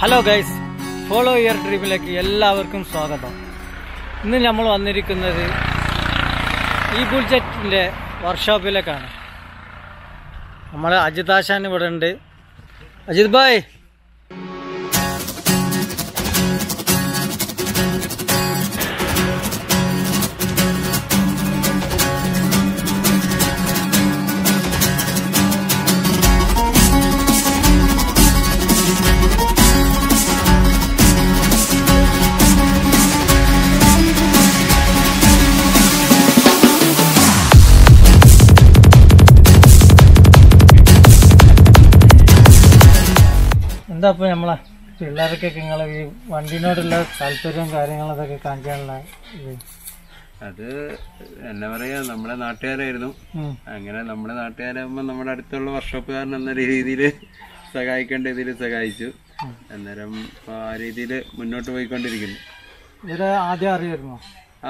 Hello guys follow your ഡ്രീമിലേക്ക് എല്ലാവർക്കും സ്വാഗതം. ഇന്ന് നമ്മൾ വന്നിരിക്കുന്നത് ഈ ബുൾജറ്റിന്റെ വർക്ക്ഷോപ്പിലേക്കാണ് നമ്മൾ അജിതാശാൻ ഇവിടെ ഉണ്ട്. അജിത് ഭായ്. പിള്ളേർക്കൊക്കെ നിങ്ങൾ ഈ വണ്ടിനോടുള്ള താല്പര്യവും അതൊക്കെ കാണിക്കാനുള്ള അത് എന്നാ പറയാ നമ്മുടെ നാട്ടുകാരായിരുന്നു. അങ്ങനെ നമ്മുടെ നാട്ടുകാരാകുമ്പോൾ നമ്മുടെ അടുത്തുള്ള വർക്ക്ഷോപ്പുകാരൻ എന്ന രീതിയിൽ സഹായിക്കേണ്ട രീതിയിൽ സഹായിച്ചു. അന്നേരം ആ രീതിയിൽ മുന്നോട്ട് പോയിക്കൊണ്ടിരിക്കുന്നു. ഇവിടെ ആദ്യം അറിയായിരുന്നു?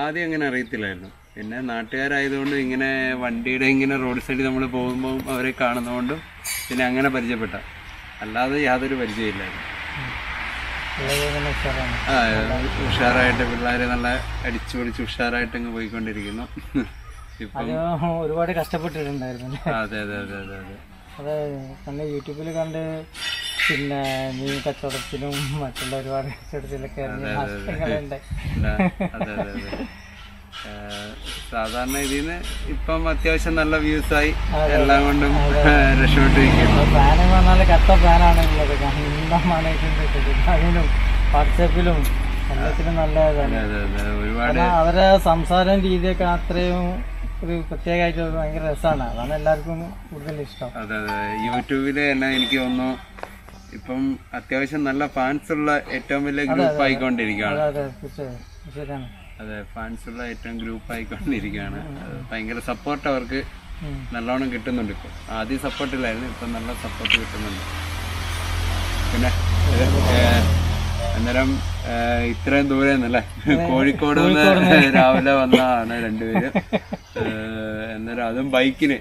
ആദ്യം അങ്ങനെ അറിയത്തില്ലായിരുന്നു. പിന്നെ നാട്ടുകാരായതുകൊണ്ട് ഇങ്ങനെ വണ്ടിയുടെ ഇങ്ങനെ റോഡ് സൈഡിൽ നമ്മൾ പോകുമ്പോൾ അവരെ കാണുന്നതുകൊണ്ടും പിന്നെ അങ്ങനെ പരിചയപ്പെട്ട. അല്ലാതെ യാതൊരു പരിചയമില്ലായിരുന്നു പിള്ളേർ ഇങ്ങനെ ഉഷാറാണ് ആ ഉഷാറായിട്ട് പിള്ളേരെ നല്ല അടിച്ചു പൊളിച്ച് ഉഷാറായിട്ട് അങ്ങ് പോയിക്കൊണ്ടിരിക്കുന്നു. ഒരുപാട് കഷ്ടപ്പെട്ടിട്ടുണ്ടായിരുന്നു അതെ അതെ അതെ അതെ അത്. തന്നെ യൂട്യൂബിൽ കണ്ട് പിന്നെ മീൻ കച്ചവടത്തിലും മറ്റുള്ള ഒരുപാട് കച്ചവടത്തിലൊക്കെ ഇറങ്ങി ഇതിൽ സാധാരണ ഇതിന്ന് ഇപ്പം അത്യാവശ്യം നല്ല വ്യൂസ് ആയി എല്ലാം കൊണ്ടും രക്ഷപ്പെട്ടിരിക്കുന്നു. ഫാൻ എന്ന് പറഞ്ഞാൽ കത്ത ഫാനാണ് ഉള്ളത് അതിനും വാട്സാപ്പിലും എല്ലാത്തിലും നല്ല ഇതാണ് അതെ അതെ അതെ. ഒരുപാട് അവരെ സംസാരം രീതിയൊക്കെ അത്രയും ഒരു പ്രത്യേകമായിട്ട് ഭയങ്കര രസമാണ്. അതാണ് എല്ലാവർക്കും കൂടുതൽ ഇഷ്ടം. അതെ അതെ. യൂട്യൂബിൽ തന്നെ എനിക്ക് തോന്നുന്നു ഇപ്പം അത്യാവശ്യം നല്ല ഫാൻസ് ഉള്ള ഏറ്റവും വലിയ ഗ്രൂപ്പ് ആയിക്കൊണ്ടിരിക്കുകയാണ്. അതെ അതെ. ശരിയാണ്. അതെ ഫാൻസ് ഉള്ള ഏറ്റവും ഗ്രൂപ്പ് ആയിക്കൊണ്ടിരിക്കുകയാണ് അത് ഭയങ്കര സപ്പോർട്ട് അവർക്ക് നല്ലോണം കിട്ടുന്നുണ്ട് ഇപ്പോൾ ആദ്യം സപ്പോർട്ടില്ലായിരുന്നു ഇപ്പം നല്ല സപ്പോർട്ട് കിട്ടുന്നുണ്ട്. പിന്നെ അന്നേരം ഇത്രയും ദൂരെ നിന്നല്ലേ കോഴിക്കോട് നിന്ന് രാവിലെ വന്നതാണ് രണ്ടുപേരും. അന്നേരം അതും ബൈക്കിന്.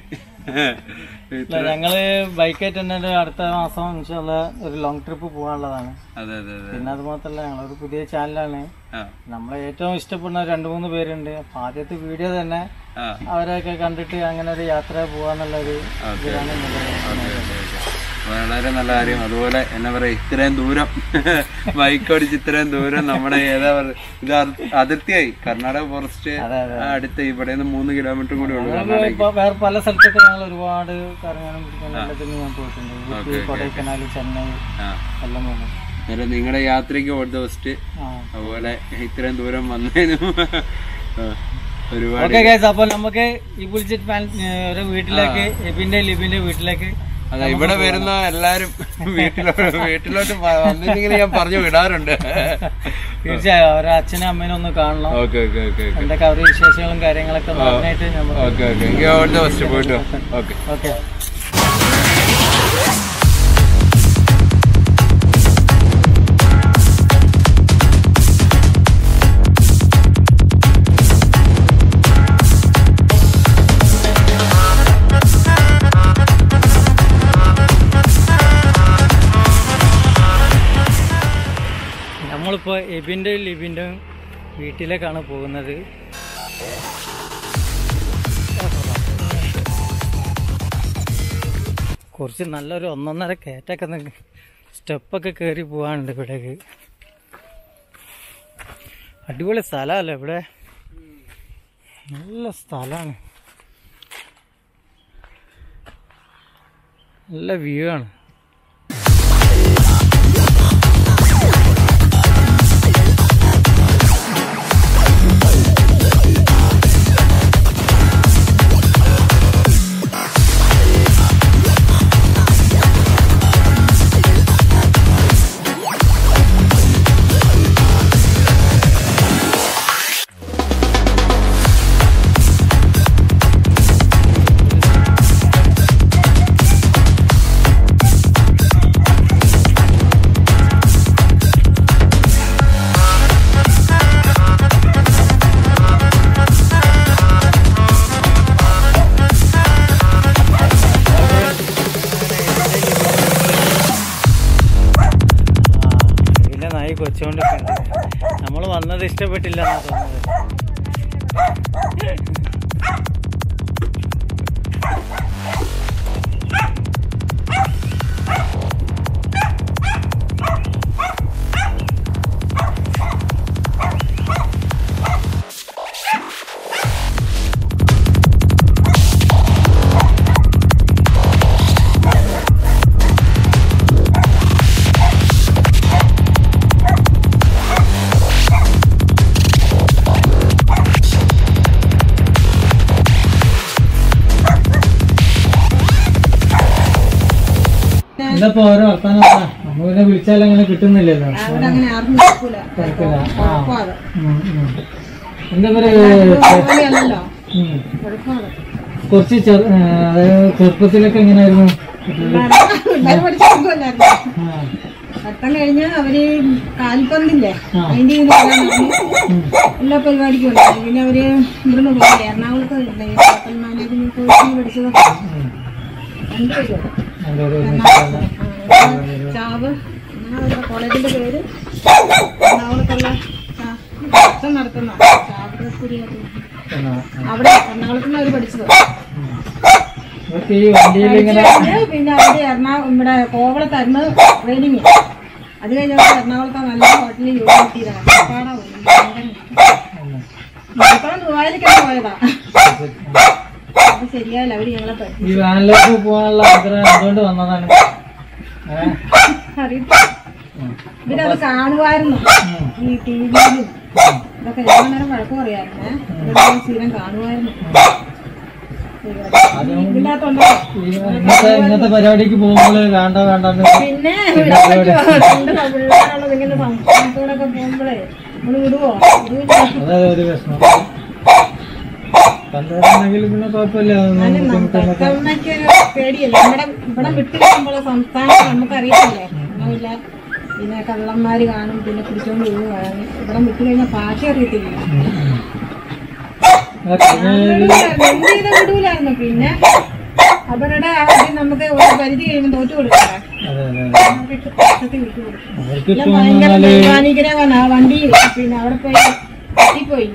ഞങ്ങൾ ബൈക്കായിട്ട് തന്നെ അടുത്ത മാസം ഇൻഷാല്ല ഒരു ലോങ് ട്രിപ്പ് പോകാനുള്ളതാണ് പിന്നെ അത് മാത്രല്ല ഞങ്ങളൊരു പുതിയ ചാനലാണ് നമ്മളെ ഏറ്റവും ഇഷ്ടപ്പെടുന്ന രണ്ടു മൂന്ന് പേരുണ്ട്. അപ്പൊ ആദ്യത്തെ വീഡിയോ തന്നെ അവരെയൊക്കെ കണ്ടിട്ട് അങ്ങനെ ഒരു യാത്ര പോവാന്നുള്ള ഒരു ഇതിലാണ് ഉള്ളത്. ഓക്കെ ഓക്കെ ഓക്കെ വളരെ നല്ല കാര്യം. അതുപോലെ എന്നാ പറയാ ഇത്രയും ദൂരം ബൈക്ക് ഓടിച്ച് ഇത്രയും ദൂരം നമ്മുടെ ഏതാ പറയുക ഇത് അതിർത്തിയായി. കർണാടക ഫോറസ്റ്റ് അടുത്ത് ഇവിടെ നിന്ന് മൂന്ന് കിലോമീറ്റർ കൂടി ഉള്ളു വേറെ പല സ്ഥലത്തൊക്കെ ഞങ്ങൾ ഒരുപാട് കറങ്ങാനും ഞാൻ പോയിട്ടുണ്ട്. കൊടൈക്കനാൽ ചെന്നൈ എല്ലാം പോകുന്നു അന്നേരം നിങ്ങളുടെ യാത്രയ്ക്ക് ഓൾ ദ ബെസ്റ്റ് അതുപോലെ ഇത്രയും ദൂരം വന്നതിനും ഒരുപാട് അപ്പൊ നമുക്ക് ഈ വിളിച്ചിട്ട് ഒരു വീട്ടിലേക്ക് എബിന്റെ ലിബിന്റെ വീട്ടിലേക്ക് അതെ ഇവിടെ വരുന്ന എല്ലാരും വീട്ടിലോട്ട് വീട്ടിലോട്ട് വന്നില്ലെങ്കിൽ ഞാൻ പറഞ്ഞു വിടാറുണ്ട്. തീർച്ചയായും അവരെ അച്ഛനും അമ്മേനും ഒന്ന് കാണണം. ഓക്കെ ഓക്കെ ഓക്കെ എന്തൊക്കെ അവരുടെ വിശേഷങ്ങളും കാര്യങ്ങളൊക്കെ okay okay. All the best പോയിട്ട് ഓക്കെ. ഓക്കെ. എബിന്റെ ലിബിന്റെ വീട്ടിലേക്കാണ് പോകുന്നത്. കുറച്ച് നല്ലൊരു ഒന്നൊന്നര കയറ്റൊക്കെ സ്റ്റെപ്പൊക്കെ കയറി പോകാനുണ്ട് ഇവിടേക്ക്. അടിപൊളി സ്ഥലമല്ലേ ഇവിടെ? നല്ല സ്ഥലമാണ്. നല്ല വ്യൂ ആണ്. ഇന്നിപ്പോ ഓരോ വർത്താനം പറ. നമ്മ വിളിച്ചാൽ അങ്ങനെ കിട്ടുന്നില്ലല്ലോ. എന്താ പറയാ പോലെയല്ലല്ലോ ഉം. കുഴപ്പമാണ് കുറച്ച് അതായത് ചെറുപ്പത്തിലൊക്കെ എങ്ങനെയായിരുന്നു പട്ടം കഴിഞ്ഞ് അവർ കാൽപന്തില്ലേ. അതിന്റെ. എല്ലാ പരിപാടിക്കും ഉണ്ടായി പിന്നെ അവർ ഇവിടുന്ന് പോയി എറണാകുളത്ത് ഹോട്ടൽ മാനേജ്മെന്റ് കോഴ്സിന് പഠിച്ചതൊക്കെ ഉം. പേരും ചാവ്. അങ്ങനെ കോളേജിന്റെ പേര് എറണാകുളത്തുള്ള നടത്തുന്ന അവിടെ എറണാകുളത്ത് നിന്ന് അവർ പഠിച്ചത് പിന്നെ അവർ എറണാകുളം ഇവിടെ കോവളത്തായിരുന്നു ട്രെയിനിങ് അത് കഴിഞ്ഞ് അവർ എറണാകുളത്തെ നല്ല ഹോട്ടലിൽ ജോലി കിട്ടിയതാണ് കഷ്ടപ്പാടാ പോയി. ഉം. ദുബായിലേക്കാണ് പോയതാ. അത് ശരിയായില്ല അവർ ഞങ്ങളെ ഈ വാനിലേക്ക് പോകാനുള്ള ആഗ്രഹം എന്തുകൊണ്ട് വന്നതാണ്? അറിയത്തില്ല. ഇവരത് കാണുമായിരുന്നു. ഈ ടി വിയിലും. ഇതൊക്കെ ഞാൻ നേരം വഴക്ക് സ്ഥിരം കാണുമായിരുന്നു. ഇന്നത്തെ പരിപാടിക്ക് പോകുമ്പോൾ വേണ്ട വേണ്ട പിന്നെ ഇങ്ങനെ സംസ്ഥാനത്തോടൊക്കെ പോകുമ്പോഴേ നമ്മൾ വിടുവോ? ഒരു പ്രശ്നം കണ്ടിട്ടുണ്ടെങ്കിൽ പിന്നെ കുഴപ്പമില്ല. അതൊന്നും ബുദ്ധിമുട്ടൊന്നും പെട്ടെന്നൊക്കെ പേടിയല്ലേ? നമ്മുടെ ഇവിടെ വിട്ടു കഴിയുമ്പോൾ സംസ്ഥാനം നമുക്കറിയത്തില്ലേ ഒന്നുമില്ല പിന്നെ കള്ളന്മാര് കാണും പിന്നെ പിടിച്ചോണ്ട് പോവുകയാണ് ഇവിടെ വിട്ടു കഴിഞ്ഞാൽ ഭാഷ അറിയത്തില്ല. വിടൂലായിരുന്നു. എന്ത് ചെയ്താ വിടൂലായിരുന്നു. പിന്നെ അവരുടെ ആദ്യം നമുക്ക് ഒരു പരിധി കഴിയുമ്പോൾ തോറ്റു കൊടുക്കാം ഭയങ്കര ആ വണ്ടി പിന്നെ അവിടെ പോയി കത്തിപ്പോയി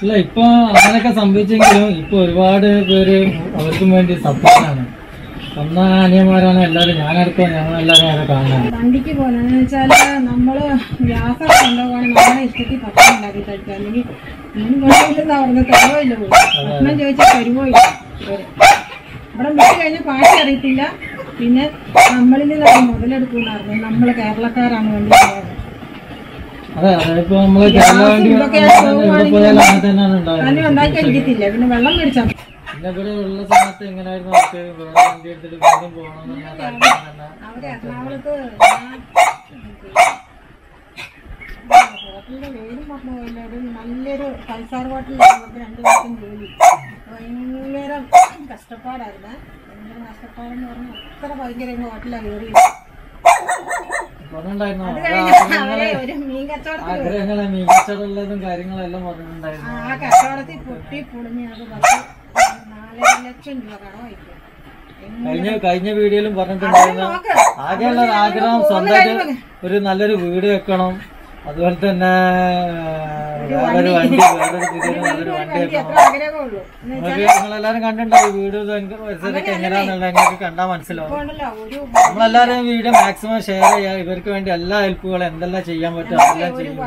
ഇല്ല ഇപ്പൊ അങ്ങനെയൊക്കെ സംഭവിച്ചെങ്കിലും ഇപ്പൊ ഒരുപാട് പേര് അവർക്കും വേണ്ടി സപ്പോർട്ടാണ്. സ്വന്തം അനിയന്മാരാണ് എല്ലാരും ഞാൻ ഞങ്ങൾ എല്ലാവരും അവരെ കാണുന്നത് വണ്ടിക്ക് പോലെന്ന് വെച്ചാൽ നമ്മൾ ഗ്യാസ് കൊണ്ടുപോകാണ് നമ്മളെ ഇഷ്ടത്തിൽ ഭക്ഷണം ഉണ്ടാക്കി കഴിക്കാം അല്ലെങ്കിൽ തരുവോ ഇല്ല പോയി ഭക്ഷണം ചോദിച്ചാൽ തരുവോ ഇല്ല. ഇവിടെ കഴിഞ്ഞ കഴിഞ്ഞാൽ ഭാഷ അറിയത്തില്ല. പിന്നെ നമ്മളിൽ നിന്ന് മുതലെടുക്കുന്ന അറിഞ്ഞു കേരളക്കാരാണ് വണ്ടി തന്നെ ഉണ്ടാക്കി കഴിക്കത്തില്ല പിന്നെ വെള്ളം മേടിച്ചാൽ ഇവിടെ ഉള്ള സമയത്ത് എങ്ങനെയായിരുന്നു അവർക്ക് വേറെ വണ്ടി എടുത്തിട്ട് വീണ്ടും പോകണമെന്ന് തന്നെ. അവിടെ എറണാകുളത്ത് ഹോട്ടലിന്റെ പേരും പറഞ്ഞു പോയില്ല. ഒരു നല്ലൊരു ഫൈവ് സ്റ്റാർ ഹോട്ടലിലാണ് അവർക്ക് രണ്ടു ദിവസം ജോലി. ഭയങ്കര കഷ്ടപ്പാടായിരുന്നു. ഭയങ്കര കഷ്ടപ്പാടെന്ന് പറഞ്ഞാൽ അത്ര ഭയങ്കര മീൻ മികച്ചുള്ളതും കാര്യങ്ങളെല്ലാം പറഞ്ഞിട്ടുണ്ടായിരുന്നു. ആ കച്ചവടത്തിൽ പൊട്ടി പൊളിഞ്ഞ് അത് നാലര ലക്ഷം രൂപ കടമായി കഴിഞ്ഞ കഴിഞ്ഞ വീഡിയോയിലും പറഞ്ഞിട്ടുണ്ടായിരുന്നു. ആകെയുള്ള ആഗ്രഹം സ്വന്തമായിട്ട് ഒരു നല്ലൊരു വീട് വെക്കണം. അതുപോലെ തന്നെ വേറൊരു വണ്ടി. വേറൊരു പുതിയൊരു നല്ലൊരു നിങ്ങളെല്ലാരും കണ്ടിട്ടുണ്ടാവും വീട് പരിസരമൊക്കെ എങ്ങനെയാണെന്നുള്ളത് നിങ്ങൾക്ക് കണ്ടാൽ മനസ്സിലാവും. നമ്മളെല്ലാരും വീഡിയോ മാക്സിമം ഷെയർ ചെയ്യുക ഇവർക്ക് വേണ്ടി എല്ലാ ഹെൽപ്പുകളും എന്തെല്ലാം ചെയ്യാൻ പറ്റും അതെല്ലാം ചെയ്യുക.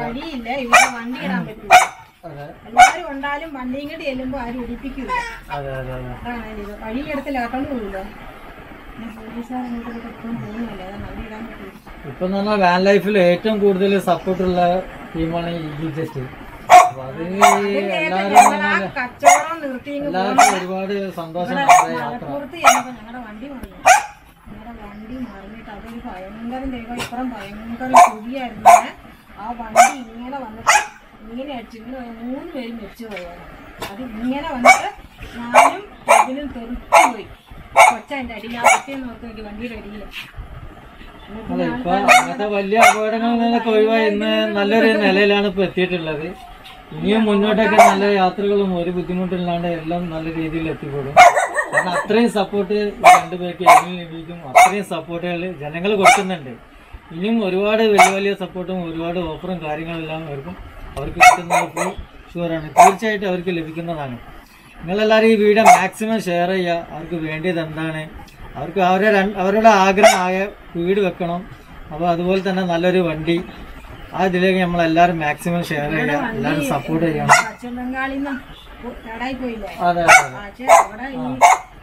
എല്ലാവരും ഉണ്ടാലും വണ്ടിയും കൂടി ചെല്ലുമ്പോ ആരും ഇത് വഴിയെടുത്ത് ലാട്ടോണ്ട് പോകില്ല ഇപ്പൊ നമ്മൾ വാൻ ലൈഫിൽ ഏറ്റവും കൂടുതൽ സപ്പോർട്ടുള്ള ടീമാണ് ഈ ജസ്റ്റ് എല്ലാവർക്കും ഒരുപാട് സന്തോഷം ഭയങ്കര ദൈവം ഇപ്പുറം ഭയങ്കര ആ വണ്ടി ഇങ്ങനെ വന്നിട്ട് ഇങ്ങനെ അടിച്ചു ഇങ്ങനെ മൂന്ന് പേര് മരിച്ചു പോയാണ് അത് ഇങ്ങനെ വന്നിട്ട് ഞാനും അതിനും തെറിച്ചു പോയി. അടി ഞാൻ വണ്ടിയുടെ അതെ ഇപ്പൊ അങ്ങനത്തെ വലിയ അപകടങ്ങളിൽ നിന്നൊക്കെ ഒഴിവായി. ഇന്ന് നല്ലൊരു നിലയിലാണ് ഇപ്പൊ എത്തിയിട്ടുള്ളത്. ഇനിയും മുന്നോട്ടൊക്കെ നല്ല യാത്രകളും ഒരു ബുദ്ധിമുട്ടില്ലാണ്ട് എല്ലാം നല്ല രീതിയിൽ എത്തിപ്പെടും. കാരണം അത്രയും സപ്പോർട്ട് രണ്ടുപേർക്ക് എങ്ങനെ ലഭിക്കും. അത്രയും സപ്പോർട്ടുകൾ ജനങ്ങൾ കൊടുക്കുന്നുണ്ട്. ഇനിയും ഒരുപാട് വലിയ വലിയ സപ്പോർട്ടും ഒരുപാട് ഓഫറും കാര്യങ്ങളെല്ലാം അവർക്കും അവർക്ക് കിട്ടുന്നത് ഇപ്പോൾ ഷുവറാണ് തീർച്ചയായിട്ടും അവർക്ക് ലഭിക്കുന്നതാണ്. നിങ്ങളെല്ലാവരും ഈ വീഡിയോ മാക്സിമം ഷെയർ ചെയ്യുക. അവർക്ക് വേണ്ടിയത് എന്താണ്? അവർക്ക് അവരെ അവരുടെ ആഗ്രഹമായ വീട് വെക്കണം. അപ്പോൾ അതുപോലെ തന്നെ നല്ലൊരു വണ്ടി. ആ ഇതിലേക്ക് നമ്മളെല്ലാവരും മാക്സിമം ഷെയർ ചെയ്യുക. എല്ലാവരും സപ്പോർട്ട് ചെയ്യണം. അതെ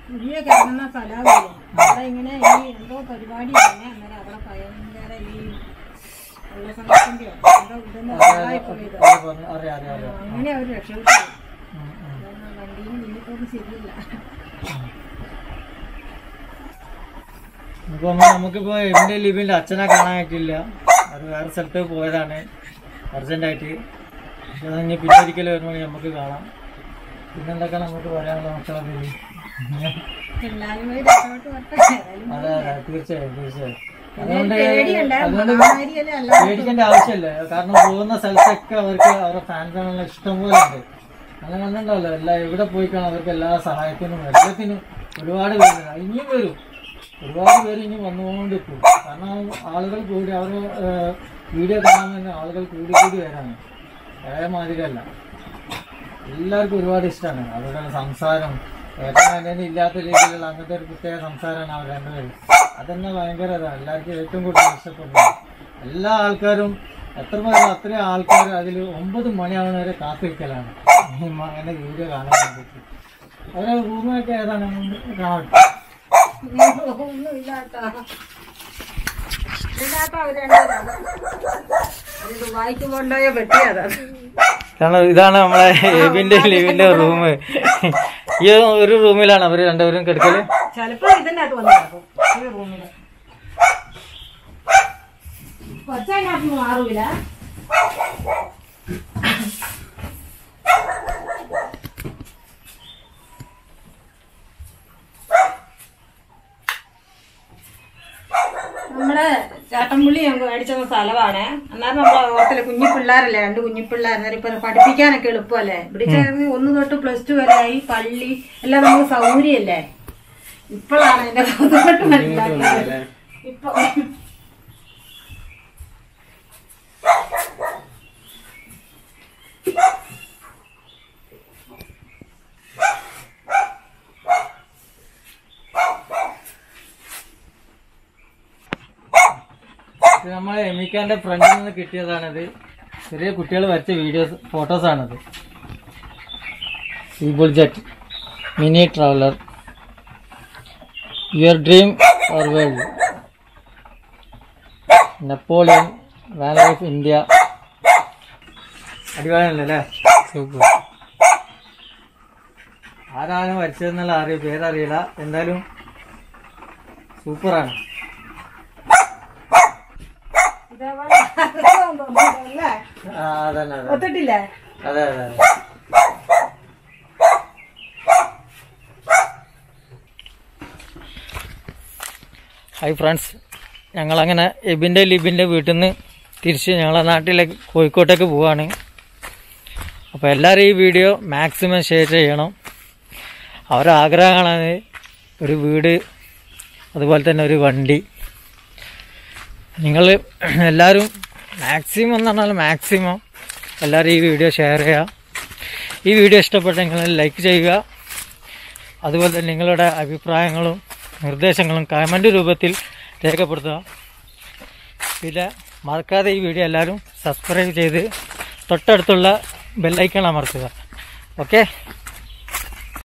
പുതിയ കിടന്ന സ്ഥലമില്ലേ അവിടെ ഇങ്ങനെ ഈ എന്തോ പരിപാടി തന്നെ. അന്നേരം അവിടെ ഭയങ്കര ഈ വെള്ള സംഘത്തിന്റെ എന്തോ ഇതൊന്നും അങ്ങനെ അവർ രക്ഷപ്പെട്ടു. നമ്മ- നമുക്കിപ്പോ എന്റെ ലിബിന്റെ അച്ഛനെ കാണാൻ പറ്റില്ല. അത് വേറെ സ്ഥലത്ത് പോയതാണ്. അർജന്റായിട്ട് പിന്നെ ഒരിക്കലും വരുമ്പോൾ നമുക്ക് കാണാം. പിന്നെന്തൊക്കെ നമുക്ക് പറയാനുള്ള മക്കളെ പേര്? അതെ അതെ തീർച്ചയായും തീർച്ചയായും. അതുകൊണ്ട് പേടിക്കേണ്ട ആവശ്യമില്ല. കാരണം പോകുന്ന സ്ഥലത്തൊക്കെ അവർക്ക് അവരുടെ ഫാൻസ് ഇഷ്ടം പോലെ ഉണ്ട്. അങ്ങനെ കണ്ടിട്ടുണ്ടല്ലോ എല്ലാ എവിടെ പോയി കാണാൻ അവർക്ക് എല്ലാ സഹായത്തിനും എല്ലാത്തിനും ഒരുപാട് പേര് ഇനിയും വരും. ഒരുപാട് പേര് ഇനി വന്നുകൊണ്ടിരിക്കും കാരണം ആളുകൾ കൂടി അവർ വീഡിയോ കാണാൻ തന്നെ ആളുകൾ കൂടി കൂടി വരാണ്. പഴയ മാതിരിയല്ല. എല്ലാവർക്കും ഒരുപാട് ഇഷ്ടമാണ് അവരുടെ സംസാരം ഏറ്റവും ഇല്ലാത്ത രീതിയിലുള്ള അങ്ങനത്തെ ഒരു പ്രത്യേക സംസാരമാണ് അവർ രണ്ടുപേരും. അതന്നെ ഭയങ്കര എല്ലാവർക്കും ഏറ്റവും കൂടുതൽ ഇഷ്ടപ്പെടുന്നത്. എല്ലാ ആൾക്കാരും എത്ര പേരും അത്രയും ആൾക്കാർ അതിൽ ഒമ്പത് മണിയാവുന്നവരെ കാത്തിരിക്കലാണ്. വീഡിയോ കാണാൻ വേണ്ടിയിട്ട്. റൂമൊക്കെ ഏതാണ്? കാരണം ഇതാണ് നമ്മളെ എബിന്റെ ലിവിന്റെ റൂം ഈ ഒരു റൂമിലാണ് അവർ രണ്ടുപേരും കിടക്കൽ. ചിലപ്പോ ഇതിന്റെ അകത്ത് വന്ന് റൂമിൽ. മാറൂല. നമ്മൾ ഞങ്ങൾക്ക് മേടിച്ച സ്ഥലമാണ്. അന്നേരം നമ്മളെ ഹോട്ടൽ കുഞ്ഞു പിള്ളേരല്ലേ രണ്ട് കുഞ്ഞു പിള്ളേർ അന്നേരം ഇപ്പൊ പഠിപ്പിക്കാനൊക്കെ എളുപ്പമല്ലേ? ഇവിടെ ചേർന്ന് ഒന്ന് തൊട്ട് പ്ലസ് ടു വരെ ആയി പള്ളി എല്ലാം നമുക്ക് സൗകര്യമല്ലേ? ഇപ്പോഴാണ് എന്റെ തൊട്ട് മനസ്സിലാക്കുന്നത് ഇപ്പൊ ഇത് നമ്മളെ എമിക്കാന്റെ ഫ്രണ്ടിൽ നിന്ന് കിട്ടിയതാണിത്. ചെറിയ കുട്ടികൾ വരച്ച വീഡിയോസ് ഫോട്ടോസ് ആണത്. ഈബിൾ jet mini traveller. Your dream our world Napoleon van of India അടിപൊളിയല്ലേ സൂപ്പർ ആരാണ് വരച്ചതെന്നുള്ള അറിയ പേരറിയില്ല. എന്തായാലും സൂപ്പറാണ് ഇതേപോലെ അല്ലേ ആ അതന്നെ അതെ ഒത്തിട്ടില്ലേ? അതെ അതെ അതെ. ഹായ് ഫ്രണ്ട്സ് ഞങ്ങളങ്ങനെ എബിന്റെ ലിബിന്റെ വീട്ടിൽ നിന്ന് തിരിച്ച് ഞങ്ങളെ നാട്ടിലേക്ക് കോഴിക്കോട്ടേക്ക് പോവാണ്. അപ്പോൾ എല്ലാവരും ഈ വീഡിയോ മാക്സിമം ഷെയർ ചെയ്യണം. അവരാഗ്രഹങ്ങളാണ് ആഗ്രഹങ്ങളാണ് ഒരു വീട് അതുപോലെ തന്നെ ഒരു വണ്ടി. നിങ്ങൾ എല്ലാവരും മാക്സിമം എന്ന് പറഞ്ഞാൽ മാക്സിമം എല്ലാവരും ഈ വീഡിയോ ഷെയർ ചെയ്യുക. ഈ വീഡിയോ ഇഷ്ടപ്പെട്ടെങ്കിൽ ലൈക്ക് ചെയ്യുക. അതുപോലെ തന്നെ നിങ്ങളുടെ അഭിപ്രായങ്ങളും നിർദ്ദേശങ്ങളും കമന്റ് രൂപത്തിൽ രേഖപ്പെടുത്തുക. പിന്നെ മറക്കാതെ ഈ വീഡിയോ എല്ലാവരും സബ്സ്ക്രൈബ് ചെയ്ത് തൊട്ടടുത്തുള്ള ബെല്ലൈക്കൺ അമർത്തുക. ഓക്കെ